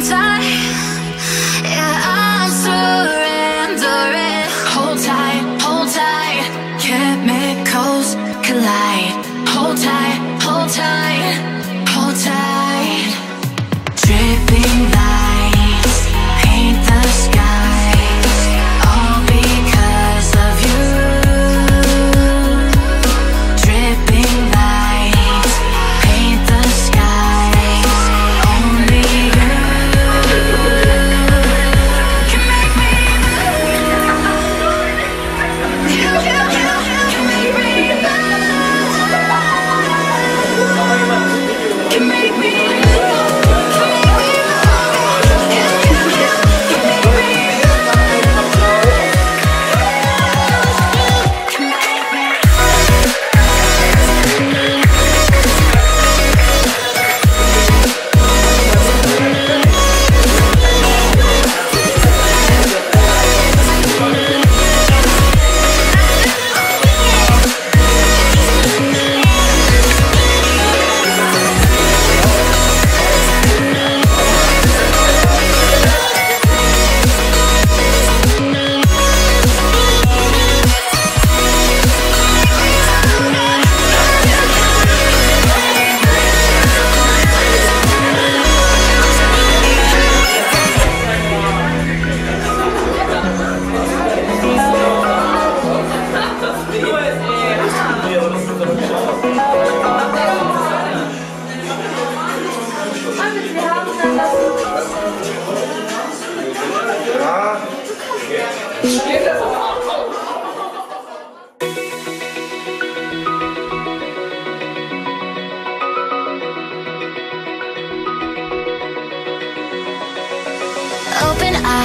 sometimes